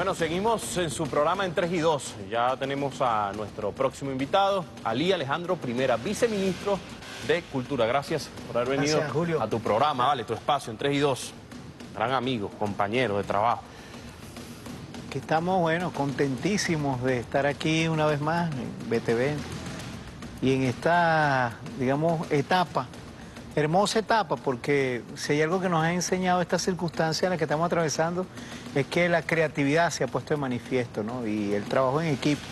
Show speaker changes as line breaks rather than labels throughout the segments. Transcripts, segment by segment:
Bueno, seguimos en su programa en 3 y 2. Ya tenemos a nuestro próximo invitado, Ali Alejandro Primera, viceministro de Cultura. Gracias por haber venido
Gracias, Julio.
a tu programa, vale, tu espacio en 3 y 2. Gran amigo, compañero de trabajo.
Que estamos, bueno, contentísimos de estar aquí una vez más en BTV y en esta, digamos, etapa, hermosa etapa, porque si hay algo que nos ha enseñado esta circunstancia en la que estamos atravesando, es que la creatividad se ha puesto de manifiesto, ¿no? Y el trabajo en equipo.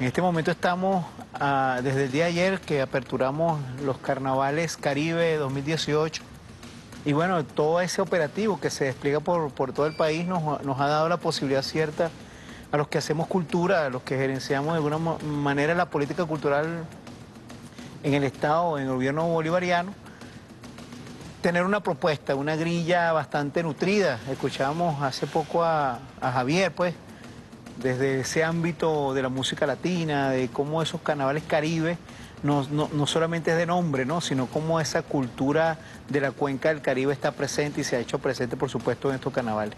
En este momento estamos, ah, desde el día ayer que aperturamos los carnavales Caribe 2018, y bueno, todo ese operativo que se despliega por, por todo el país nos, nos ha dado la posibilidad cierta a los que hacemos cultura, a los que gerenciamos de alguna manera la política cultural en el Estado, en el gobierno bolivariano, tener una propuesta, una grilla bastante nutrida. Escuchábamos hace poco a, Javier, pues, desde ese ámbito de la música latina, de cómo esos carnavales caribe no, no- no solamente es de nombre, ¿no? sino cómo esa cultura de la cuenca del Caribe está presente y se ha hecho presente, por supuesto, en estos carnavales.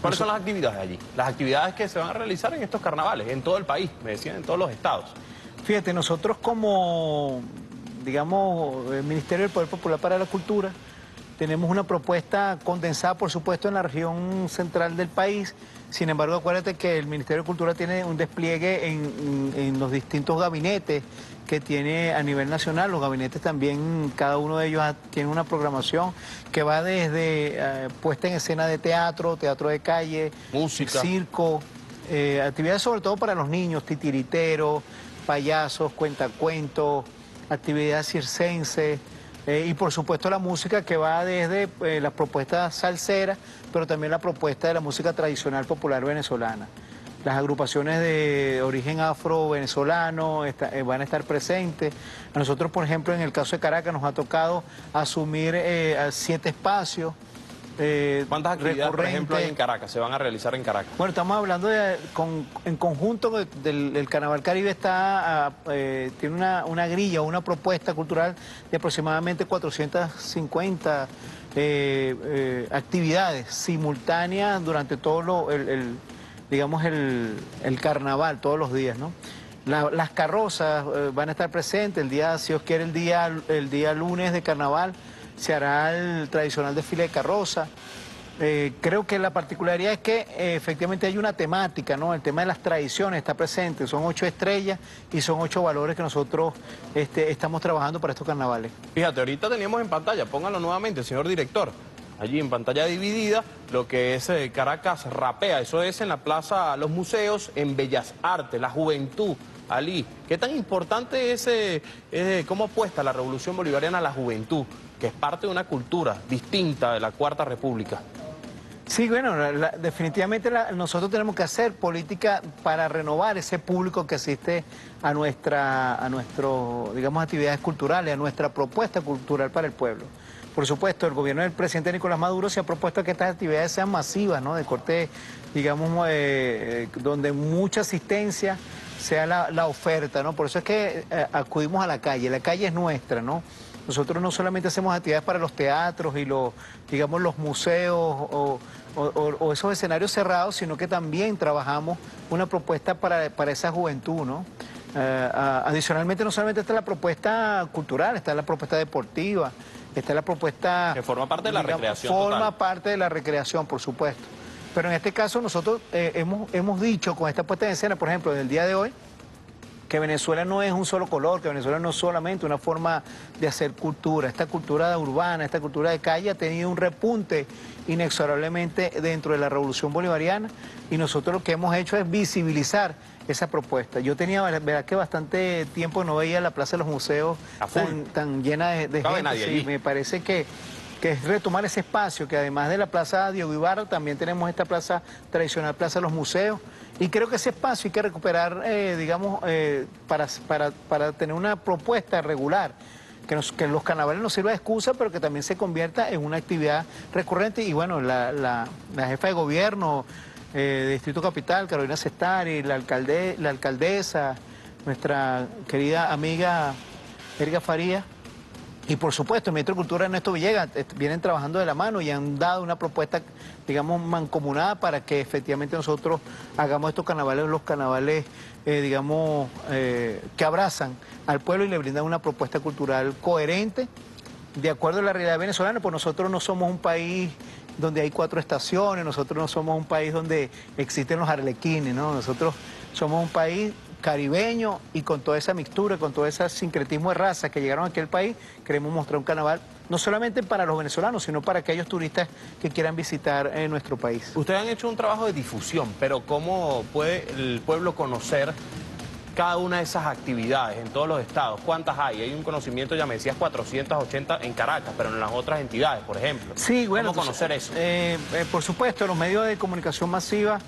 ¿Cuáles son las actividades allí? Las actividades que se van a realizar en estos carnavales, en todo el país, me decían, en todos los estados.
Fíjate, nosotros como, digamos, el Ministerio del Poder Popular para la Cultura, tenemos una propuesta condensada, por supuesto, en la región central del país. Sin embargo, acuérdate que el Ministerio de Cultura tiene un despliegue en, en los distintos gabinetes que tiene a nivel nacional. Los gabinetes también, cada uno de ellos tiene una programación que va desde eh, puesta en escena de teatro, teatro de calle,
Música.
circo, eh, actividades sobre todo para los niños, titiriteros, payasos, cuentacuentos, actividades circenses eh, y por supuesto la música que va desde eh, las propuestas salseras, pero también la propuesta de la música tradicional popular venezolana. Las agrupaciones de origen afro-venezolano van a estar presentes. A nosotros, por ejemplo, en el caso de Caracas nos ha tocado asumir siete espacios. Eh,
¿Cuántas actividades, por ejemplo, hay en. Caracas? Se van a realizar en Caracas.
Bueno, estamos hablando de, con- en conjunto de- del, Carnaval Caribe está, ah, eh, tiene una, una grilla, una propuesta cultural de aproximadamente 450 eh, actividades simultáneas durante todo lo, el, el, digamos, el, el carnaval, todos los días, ¿no? La- las carrozas van a estar presentes el día, si os quiere, el día, el día lunes de carnaval se hará el tradicional desfile de carroza. Eh, creo que la particularidad es que eh, efectivamente hay una temática, ¿no? El tema de las tradiciones está presente, son ocho estrellas y son ocho valores que nosotros este, estamos trabajando para estos carnavales.
Fíjate, ahorita teníamos en pantalla, póngalo nuevamente, señor director. Allí en pantalla dividida, lo que es eh, Caracas Rapea, eso es en la Plaza Los Museos, en Bellas Artes, la juventud. Ali, ¿qué tan importante es, cómo apuesta la revolución bolivariana a la juventud, que es parte de una cultura distinta de la Cuarta República?
Sí, bueno, definitivamente nosotros tenemos que hacer política para renovar ese público que asiste a nuestra, a nuestro, digamos, actividades culturales, a nuestra propuesta cultural para el pueblo. Por supuesto, el gobierno del presidente Nicolás Maduro se ha propuesto que estas actividades sean masivas, ¿no? De corte, digamos, eh, eh, donde mucha asistencia sea la, la oferta, ¿no? Por eso es que eh, acudimos a la calle, la calle es nuestra, ¿no? Nosotros no solamente hacemos actividades para los teatros y los, digamos, los museos o, o- o- o esos escenarios cerrados, sino que también trabajamos una propuesta para, para esa juventud, ¿no? Eh, adicionalmente, no solamente está la propuesta cultural, está la propuesta deportiva, está la propuesta...
Que forma parte de la recreación
Forma
total.
parte de la recreación, por supuesto. Pero en este caso nosotros eh, hemos, hemos dicho con esta puesta en escena, por ejemplo, del día de hoy, que Venezuela no es un solo color, que Venezuela no es solamente una forma de hacer cultura. Esta cultura urbana, esta cultura de calle ha tenido un repunte inexorablemente dentro de la revolución bolivariana y nosotros lo que hemos hecho es visibilizar esa propuesta. Yo tenía, verdad que bastante tiempo no veía la Plaza de los Museos tan, tan llena de, gente.
nadie
sí, me parece que, que es retomar ese espacio, que además de la Plaza Diego Ibarra, también tenemos esta plaza tradicional, Plaza de los Museos, y creo que ese espacio hay que recuperar, eh, digamos, eh, para, para, para tener una propuesta regular. Que, nos- que los carnavales nos sirva de excusa, pero que también se convierta en una actividad recurrente. Y bueno, la, la- la jefa de gobierno eh, de Distrito Capital, Carolina Cestari, la, alcalde, la alcaldesa, nuestra querida amiga Erika Faría, Y por supuesto, el ministro de Cultura Ernesto Villegas eh, vienen trabajando de la mano y han dado una propuesta, digamos, mancomunada para que efectivamente nosotros hagamos estos carnavales, los carnavales, eh, digamos, eh, que abrazan al pueblo y le brindan una propuesta cultural coherente, de acuerdo a la realidad venezolana, pues nosotros no somos un país donde hay cuatro estaciones, nosotros no somos un país donde existen los arlequines, ¿no? Nosotros somos un país caribeño y con toda esa mixtura, con todo ese sincretismo de raza que llegaron a aquel país, queremos mostrar un carnaval no solamente para los venezolanos, sino para aquellos turistas que quieran visitar eh, nuestro país.
Ustedes han hecho un trabajo de difusión, pero ¿cómo puede el pueblo conocer cada una de esas actividades en todos los estados? ¿Cuántas hay? Hay un conocimiento, ya me decías, 480 en Caracas, pero en las otras entidades, por ejemplo.
Sí, bueno.
¿Cómo conocer eso?
Eh, eh, por supuesto, los medios de comunicación masiva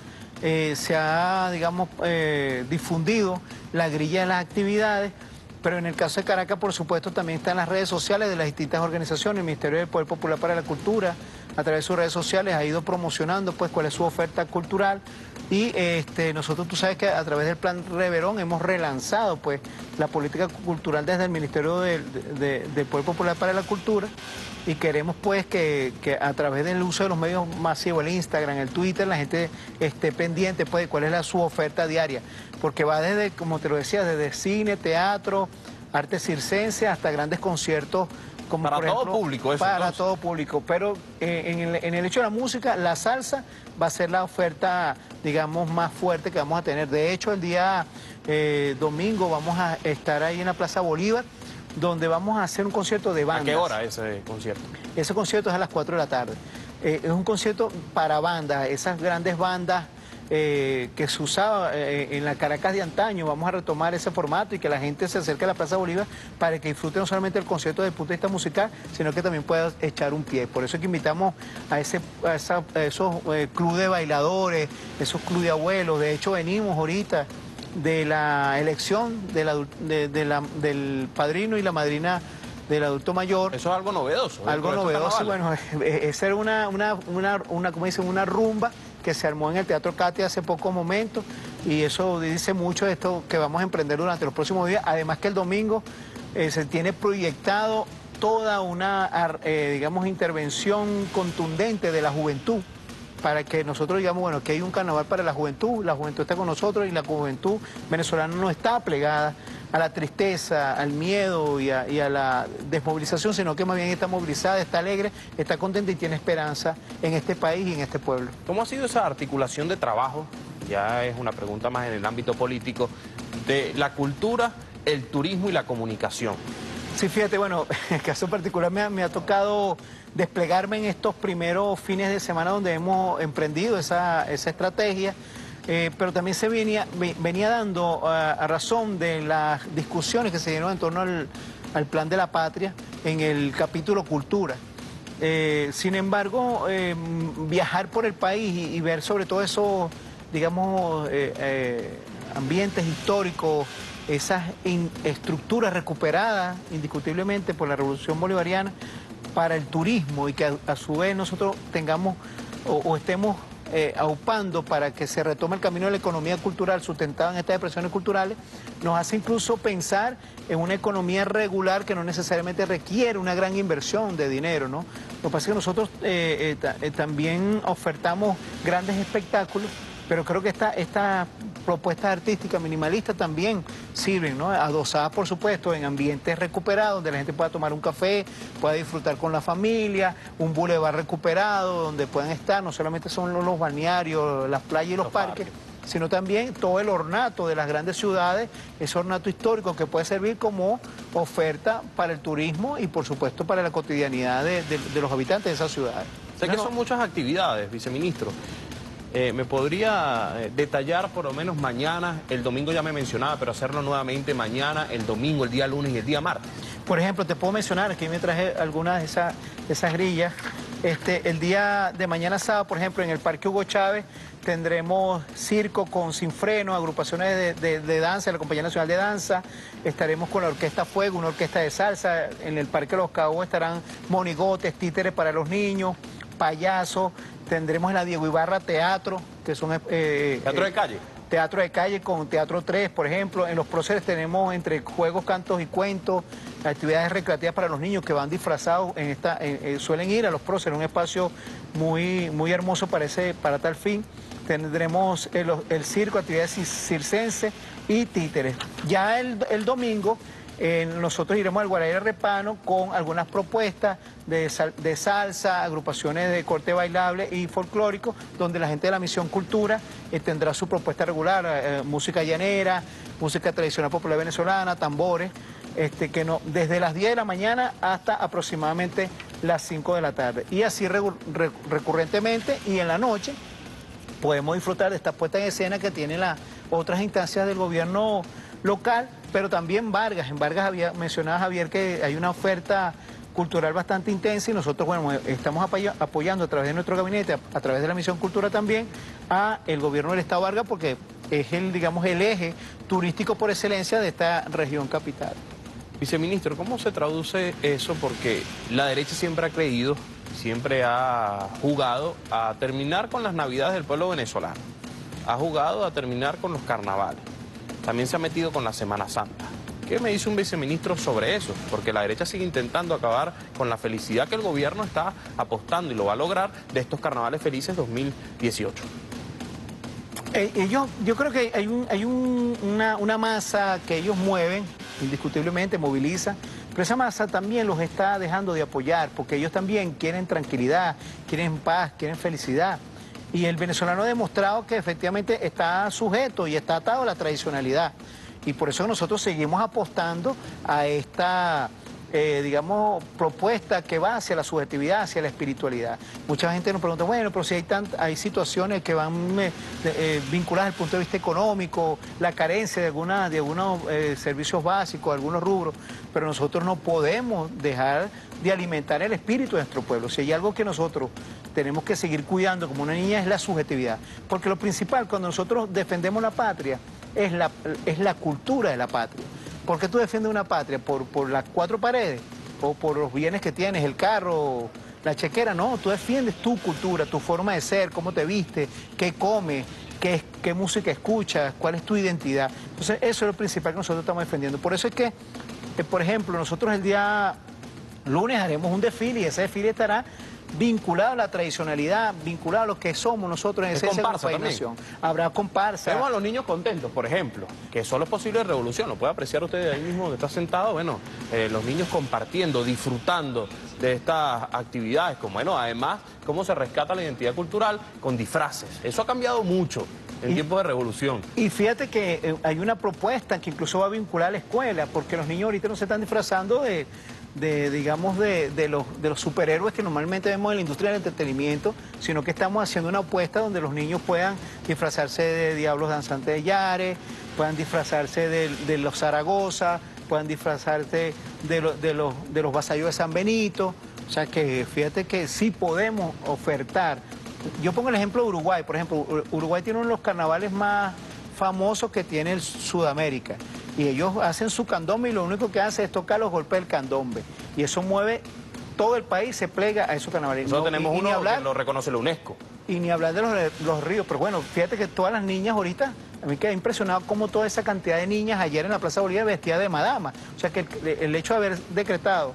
eh, se ha, digamos, eh, difundido la grilla de las actividades, pero en el caso de Caracas, por supuesto, también están las redes sociales de las distintas organizaciones, el Ministerio del Poder Popular para la Cultura, a través de sus redes sociales ha ido promocionando pues cuál es su oferta cultural y este, nosotros tú sabes que a través del plan Reverón hemos relanzado pues la política cultural desde el Ministerio del, del Poder Popular para la Cultura. Y queremos pues que, a través del uso de los medios masivos, el Instagram, el Twitter, la gente esté pendiente pues de cuál es la, su oferta diaria, porque va desde, como te lo decía, desde cine, teatro, arte circense hasta grandes conciertos como
para
todo
público eso,
para todo público pero eh, en, el, en, el, hecho de la música la salsa va a ser la oferta digamos más fuerte que vamos a tener de hecho el día eh, domingo vamos a estar ahí en la Plaza Bolívar donde vamos a hacer un concierto de bandas.
¿A qué hora ese concierto?
Ese concierto es a las 4 de la tarde. Eh, es un concierto para bandas, esas grandes bandas eh, que se usaba eh, en la Caracas de antaño. Vamos a retomar ese formato y que la gente se acerque a la Plaza Bolívar para que disfrute no solamente el concierto desde el punto de vista musical, sino que también pueda echar un pie. Por eso es que invitamos a, ese, a, esos clubes de bailadores, esos clubes de abuelos. De hecho, venimos ahorita de la elección del padrino y la madrina del adulto mayor.
Eso es algo novedoso.
Algo novedoso, bueno, esa era una, una, una, una, como dicen, una rumba que se armó en el Teatro Cati hace pocos momentos y eso dice mucho de esto que vamos a emprender durante los próximos días. Además que el domingo eh, se tiene proyectado toda una, eh, digamos, intervención contundente de la juventud para que nosotros digamos, bueno, que hay un carnaval para la juventud, la juventud está con nosotros y la juventud venezolana no está plegada a la tristeza, al miedo y a, la desmovilización, sino que más bien está movilizada, está alegre, está contenta y tiene esperanza en este país y en este pueblo.
¿Cómo ha sido esa articulación de trabajo? Ya es una pregunta más en el ámbito político, de la cultura, el turismo y la comunicación.
Sí, fíjate, bueno, en el caso particular me ha tocado desplegarme en estos primeros fines de semana donde hemos emprendido esa, estrategia. Eh, pero también se venía, venía dando eh, a razón de las discusiones que se dieron en torno al, plan de la patria en el capítulo cultura. Eh, sin embargo, viajar por el país y, ver sobre todo esos, digamos, ambientes históricos, esas estructuras recuperadas indiscutiblemente por la revolución bolivariana, para el turismo y que a, su vez nosotros tengamos o, estemos eh, aupando para que se retome el camino de la economía cultural sustentada en estas expresiones culturales, nos hace incluso pensar en una economía regular que no necesariamente requiere una gran inversión de dinero, ¿no? Lo que pasa es que nosotros eh, eh, también ofertamos grandes espectáculos pero creo que esta propuestas artísticas minimalistas también sirven, ¿no? Adosadas, por supuesto, en ambientes recuperados, donde la gente pueda tomar un café, pueda disfrutar con la familia, un bulevar recuperado, donde puedan estar, no solamente son los, balnearios, las playas y los, parques, sino también todo el ornato de las grandes ciudades, ese ornato histórico que puede servir como oferta para el turismo y por supuesto para la cotidianidad de, los habitantes de esas ciudades.
Sé que son muchas actividades, viceministro. Eh, ¿Me podría eh, detallar por lo menos mañana, el domingo ya me mencionaba, pero hacerlo nuevamente mañana, el domingo, el día lunes y el día martes?
Por ejemplo, te puedo mencionar, aquí me traje algunas de esas, grillas. Este, el día de mañana sábado, por ejemplo, en el Parque Hugo Chávez tendremos circo con Sin Freno, agrupaciones de, danza, la Compañía Nacional de Danza. Estaremos con la Orquesta Fuego, una orquesta de salsa. En el Parque Los Cabos estarán monigotes, títeres para los niños, payasos. Tendremos en la Diego Ibarra Teatro, que son... Eh,
eh, ¿Teatro de calle?
Teatro de calle con Teatro 3, por ejemplo. En los próceres tenemos entre juegos, cantos y cuentos. actividades recreativas para los niños que van disfrazados, en esta, eh, suelen ir a los próceres, un espacio muy, muy hermoso para, para tal fin. Tendremos el, circo, actividades circense y títeres. Ya el, el domingo nosotros iremos al Guaraíra Repano con algunas propuestas de, salsa, agrupaciones de corte bailable y folclórico, donde la gente de la Misión Cultura eh, tendrá su propuesta regular, eh, música llanera, música tradicional popular venezolana, tambores, este, que no, desde las 10 de la mañana hasta aproximadamente las 5 de la tarde. Y así recurrentemente y en la noche podemos disfrutar de esta puesta en escena que tienen las otras instancias del gobierno local, pero también Vargas. En Vargas había, mencionaba Javier que hay una oferta cultural bastante intensa y nosotros bueno, estamos apoyando a través de nuestro gabinete, a, través de la Misión Cultura también, a el gobierno del Estado Vargas porque es el, digamos, el eje turístico por excelencia de esta región capital.
Viceministro, ¿cómo se traduce eso? Porque la derecha siempre ha creído, siempre ha jugado a terminar con las navidades del pueblo venezolano, ha jugado a terminar con los carnavales también se ha metido con la Semana Santa. ¿Qué me dice un viceministro sobre eso? Porque la derecha sigue intentando acabar con la felicidad que el gobierno está apostando y lo va a lograr de estos carnavales felices 2018.
Eh, yo, creo que hay, hay una, una masa que ellos mueven, indiscutiblemente moviliza, pero esa masa también los está dejando de apoyar, porque ellos también quieren tranquilidad, quieren paz, quieren felicidad. Y el venezolano ha demostrado que efectivamente está sujeto y está atado a la tradicionalidad. Y por eso nosotros seguimos apostando a esta, eh, digamos, propuesta que va hacia la subjetividad, hacia la espiritualidad. Mucha gente nos pregunta, bueno, pero si hay, hay situaciones que van eh, eh, vinculadas el punto de vista económico, la carencia de, alguna, de algunos servicios básicos, algunos rubros, pero nosotros no podemos dejar de alimentar el espíritu de nuestro pueblo. Si hay algo que nosotros tenemos que seguir cuidando como una niña es la subjetividad. Porque lo principal cuando nosotros defendemos la patria es la, es la cultura de la patria. ¿Por qué tú defiendes una patria? ¿Por, por las cuatro paredes? ¿O por los bienes que tienes, el carro, la chequera? No, tú defiendes tu cultura, tu forma de ser, cómo te viste, qué comes, qué, qué música escuchas, cuál es tu identidad. Entonces eso es lo principal que nosotros estamos defendiendo. Por eso es que, eh, por ejemplo, nosotros el día lunes haremos un desfile y ese desfile estará vinculado a la tradicionalidad, vinculado a lo que somos nosotros en ese
comparsa
Habrá comparsa.
Vemos a los niños contentos, por ejemplo, que solo es posible revolución, lo puede apreciar usted ahí mismo que está sentado, bueno, eh, los niños compartiendo, disfrutando de estas actividades, como bueno, además, cómo se rescata la identidad cultural con disfraces. Eso ha cambiado mucho en tiempos de revolución.
Y fíjate que eh, hay una propuesta que incluso va a vincular a la escuela, porque los niños ahorita no se están disfrazando de de digamos, de, los, de los superhéroes que normalmente vemos en la industria del entretenimiento, sino que estamos haciendo una apuesta donde los niños puedan disfrazarse de Diablos Danzantes de Yare, puedan disfrazarse de, los Zaragoza, puedan disfrazarse de, de, los, de los vasallos de San Benito. O sea que fíjate que sí podemos ofertar. Yo pongo el ejemplo de Uruguay, por ejemplo, Uruguay tiene uno de los carnavales más famosos que tiene el Sudamérica y ellos hacen su candombe y lo único que hace es tocar los golpes del candombe. Y eso mueve todo el país, se plega a esos carnavales.
Nosotros tenemos uno que lo reconoce la UNESCO.
Y ni hablar de los, ríos, pero bueno, fíjate que todas las niñas ahorita, a mí queda impresionado cómo toda esa cantidad de niñas ayer en la Plaza Bolívar vestidas de madama. O sea que el, hecho de haber decretado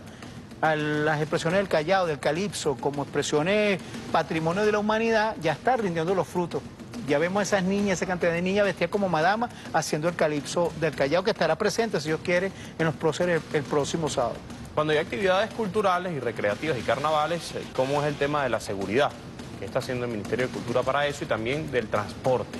a las expresiones del Callao, del Calipso, como expresiones patrimonio de la humanidad, ya está rindiendo los frutos. Ya vemos a esas niñas, esa cantidad de niñas vestidas como madama haciendo el calipso del Callao, que estará presente, si Dios quiere, en los próceres el, próximo sábado.
Cuando hay actividades culturales y recreativas y carnavales, eh, ¿cómo es el tema de la seguridad? ¿Qué está haciendo el Ministerio de Cultura para eso y también del transporte?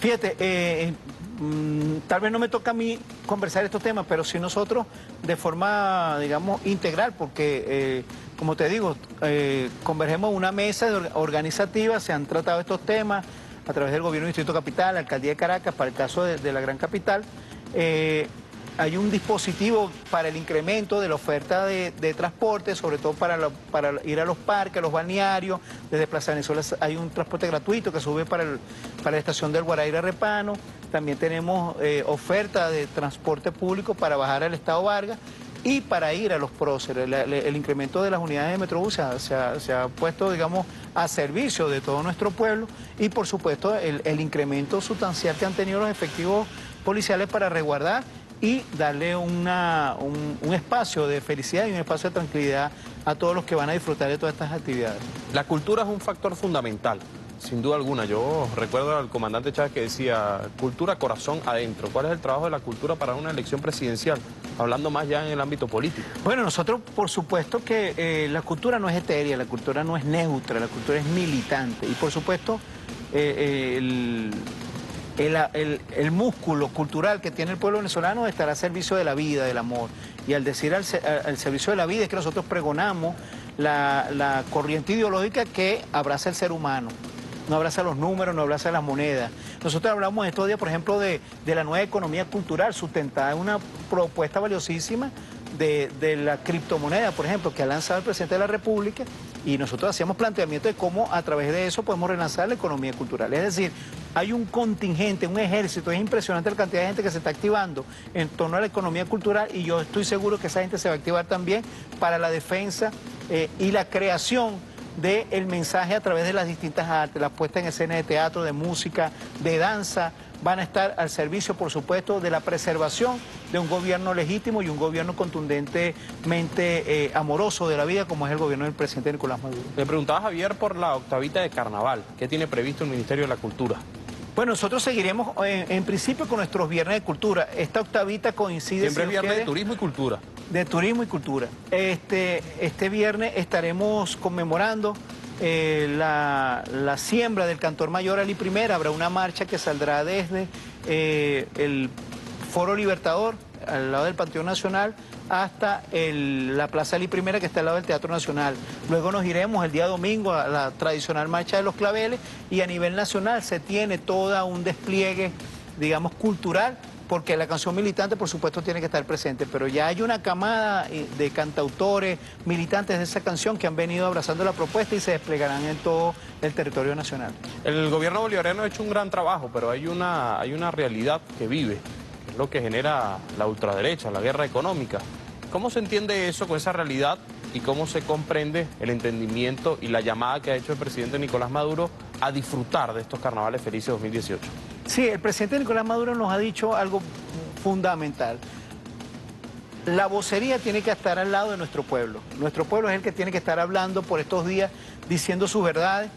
Fíjate, eh, mm, tal vez no me toca a mí conversar estos temas, pero sí nosotros de forma, digamos, integral, porque... Eh, como te digo, eh, convergemos una mesa organizativa, se han tratado estos temas a través del Gobierno del Distrito Capital, la Alcaldía de Caracas, para el caso de, la Gran Capital. Eh, hay un dispositivo para el incremento de la oferta de, transporte, sobre todo para, ir a los parques, a los balnearios, desde Plaza Venezuela hay un transporte gratuito que sube para, para la estación del Guaraira Repano, también tenemos eh, oferta de transporte público para bajar al Estado Vargas y para ir a los próceres. El, incremento de las unidades de Metrobús se ha, puesto, digamos, a servicio de todo nuestro pueblo y, por supuesto, el, incremento sustancial que han tenido los efectivos policiales para resguardar y darle una, un, un espacio de felicidad y un espacio de tranquilidad a todos los que van a disfrutar de todas estas actividades.
La cultura es un factor fundamental, sin duda alguna. Yo recuerdo al comandante Chávez que decía, cultura, corazón adentro. ¿Cuál es el trabajo de la cultura para una elección presidencial? Hablando más ya en el ámbito político.
Bueno, nosotros por supuesto que eh, la cultura no es etérea, la cultura no es neutra, la cultura es militante. Y por supuesto eh, eh, el, el, el- músculo cultural que tiene el pueblo venezolano estará a servicio de la vida, del amor. Y al decir al, al- al servicio de la vida es que nosotros pregonamos la, la corriente ideológica que abraza el ser humano. No abraza los números, no abraza las monedas. Nosotros hablamos estos días, por ejemplo, de, de la nueva economía cultural sustentada en una propuesta valiosísima de, de la criptomoneda, por ejemplo, que ha lanzado el presidente de la República y nosotros hacíamos planteamiento de cómo a través de eso podemos relanzar la economía cultural. Es decir, hay un contingente, un ejército, es impresionante la cantidad de gente que se está activando en torno a la economía cultural y yo estoy seguro que esa gente se va a activar también para la defensa eh, y la creación del mensaje a través de las distintas artes, la puesta en escena de teatro, de música, de danza, van a estar al servicio, por supuesto, de la preservación de un gobierno legítimo y un gobierno contundentemente eh, amoroso de la vida, como es el gobierno del presidente Nicolás Maduro.
Le preguntaba Javier por la octavita de carnaval. ¿Qué tiene previsto el Ministerio de la Cultura?
Bueno, nosotros seguiremos en, en principio con nuestros viernes de cultura. Esta octavita coincide...
Siempre
si
viernes de turismo y cultura.
de turismo y cultura. Este, este viernes estaremos conmemorando eh, la, la siembra del cantor mayor Ali I. Habrá una marcha que saldrá desde eh, el Foro Libertador, al lado del Panteón Nacional, hasta la Plaza Ali I, que está al lado del Teatro Nacional. Luego nos iremos el día domingo a la tradicional marcha de los claveles y a nivel nacional se tiene todo un despliegue, digamos, cultural porque la canción militante, por supuesto, tiene que estar presente, pero ya hay una camada eh, de cantautores, militantes de esa canción que han venido abrazando la propuesta y se desplegarán en todo el territorio nacional.
El gobierno bolivariano ha hecho un gran trabajo, pero hay una, hay una realidad que vive, lo que genera la ultraderecha, la guerra económica. ¿Cómo se entiende eso con esa realidad y cómo se comprende el entendimiento y la llamada que ha hecho el presidente Nicolás Maduro a disfrutar de estos carnavales felices 2018?
Sí, el presidente Nicolás Maduro nos ha dicho algo fundamental. La vocería tiene que estar al lado de nuestro pueblo. Nuestro pueblo es el que tiene que estar hablando por estos días, diciendo sus verdades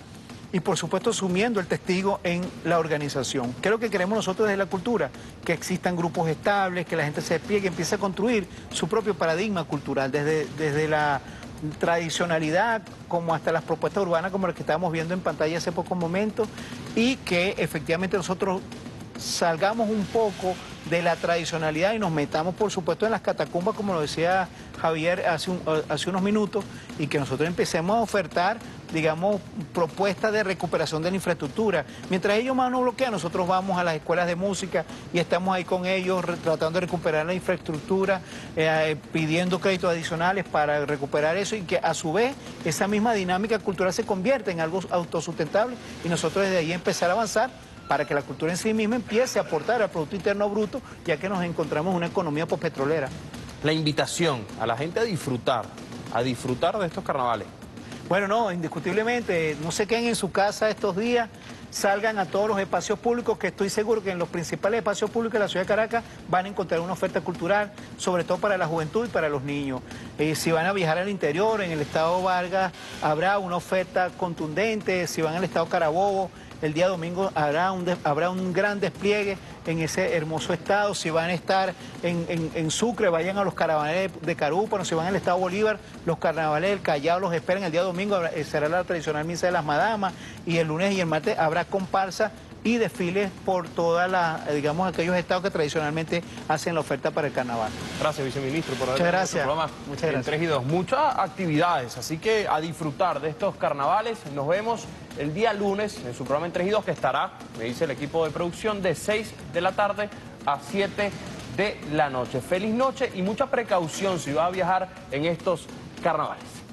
y por supuesto asumiendo el testigo en la organización. ¿Qué es lo que queremos nosotros desde la cultura? Que existan grupos estables, que la gente se despliegue, empiece a construir su propio paradigma cultural, desde, desde la tradicionalidad como hasta las propuestas urbanas como las que estábamos viendo en pantalla hace pocos momentos y que efectivamente nosotros salgamos un poco de la tradicionalidad y nos metamos, por supuesto, en las catacumbas, como lo decía Javier hace, hace unos minutos, y que nosotros empecemos a ofertar, digamos, propuestas de recuperación de la infraestructura. Mientras ellos más nos bloquean, nosotros vamos a las escuelas de música y estamos ahí con ellos tratando de recuperar la infraestructura, eh, pidiendo créditos adicionales para recuperar eso y que a su vez esa misma dinámica cultural se convierta en algo autosustentable y nosotros desde ahí empezar a avanzar para que la cultura en sí misma empiece a aportar al Producto Interno Bruto, ya que nos encontramos en una economía pospetrolera.
La invitación a la gente a disfrutar, a disfrutar de estos carnavales.
Bueno, no, indiscutiblemente, no se queden en su casa estos días, salgan a todos los espacios públicos, que estoy seguro que en los principales espacios públicos de la ciudad de Caracas van a encontrar una oferta cultural, sobre todo para la juventud y para los niños. Eh, si van a viajar al interior, en el estado Vargas, habrá una oferta contundente, si van al estado Carabobo, el día domingo habrá un, habrá un gran despliegue en ese hermoso estado. Si van a estar en, en- Sucre, vayan a los carnavales de Carúpano. Si van al estado Bolívar, los carnavales del Callao los esperan. El día domingo eh, será la tradicional misa de las madamas. Y el lunes y el martes habrá comparsa y desfiles por todas las, eh, digamos, aquellos estados que tradicionalmente hacen la oferta para el carnaval.
Gracias, viceministro, por haber
Muchas gracias.
programa
Muchas
en
gracias.
3 y 2. Muchas actividades, así que a disfrutar de estos carnavales. Nos vemos el día lunes en su programa en 3 y 2, que estará, me dice el equipo de producción, de 6 de la tarde a 7 de la noche. Feliz noche y mucha precaución si va a viajar en estos carnavales.